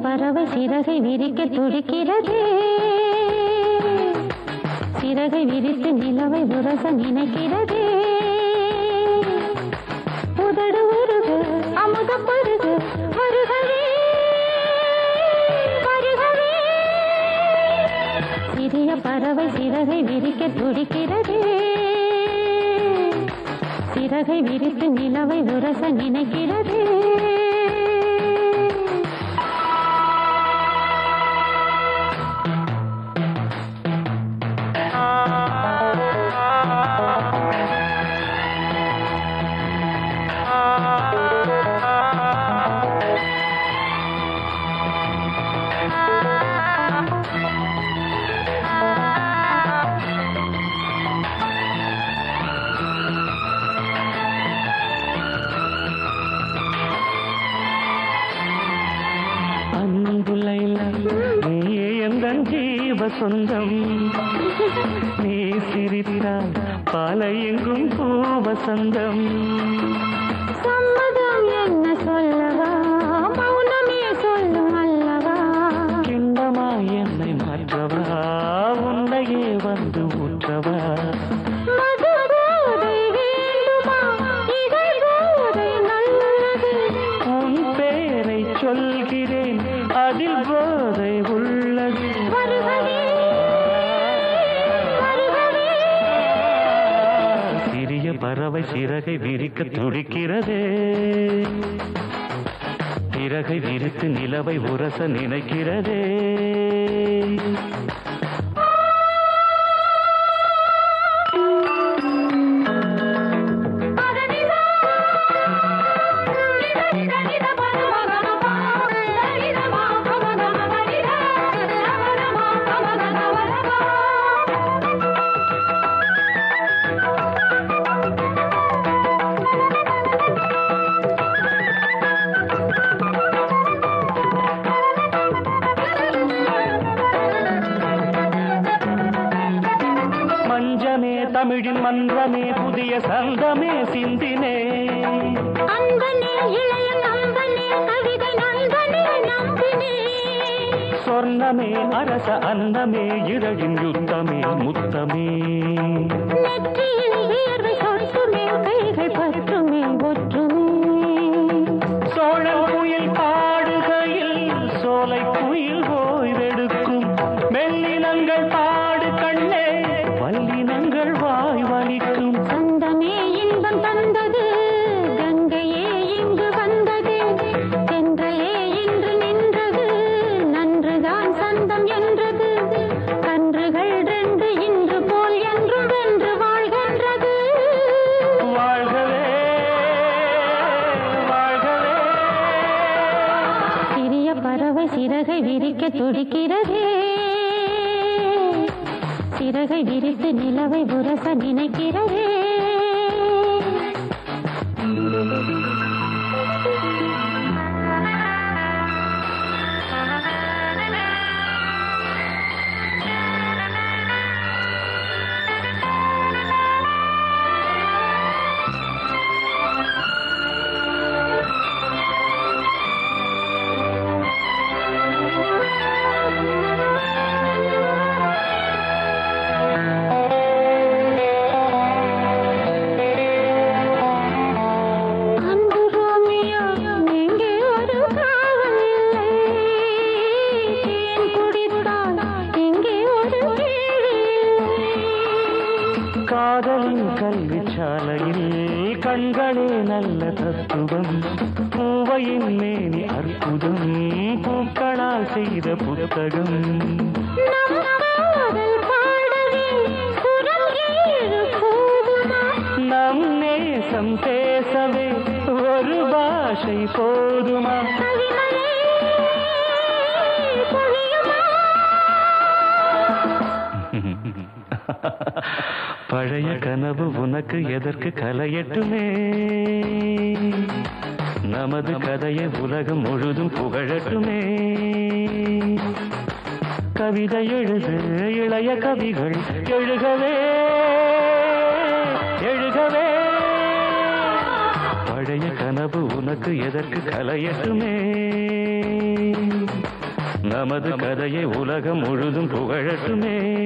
பறவை சிறகை விரிக்க துடிக்கிறது. சிறகை விரித்து நிலவை உரச நினைக்கிறது. உதடு உருகு அமுத பருகு வருகவே வருகவே. சிறிய பறவை சிறகை விரிக்க துடிக்கிறது. சிறகை விரித்து நிலவை உரச நினைக்கிறது. ஜீவ சொந்தம். நீ சிரித்தால் பாலை எங்கும் பூ வசந்தம். சிறகை விரிக்க துடிக்கிறதே. சிறகை விரித்து நிலவை உரச நினைக்கிறதே. தமிழின் மன்றமே புதிய சந்தமே சிந்தினே. சொர்ணமே அரச அன்னமே இரழின் யுத்தமே முத்தமே. சோழன் குயில் பாடுகையில் சோலை குயில் ஓய்வெடுக்கும் சிறகை விரிக்க துடிக்கிறதே. சிறகை விரித்து நிலவை உரச நினைக்கிறதே. காதலின் கல்வி சாலையில் கண்களே நல்ல தத்துவம். பூவையின் மேனி அற்புதம் பூக்களால் செய்த புத்தகம். நம் நேசம் பேசவே ஒரு பாஷை போதுமா? பழைய கனவு உனக்கு எதற்கு கலையட்டுமே? நமது கதையை உலகம் முழுதும் புகழட்டுமே. கவிதை எழுது இளைய கவிகள் எழுகவே எழுகவே. பழைய கனவு உனக்கு எதற்கு கலையட்டுமே? நமது கதையை உலகம் முழுதும் புகழட்டுமே.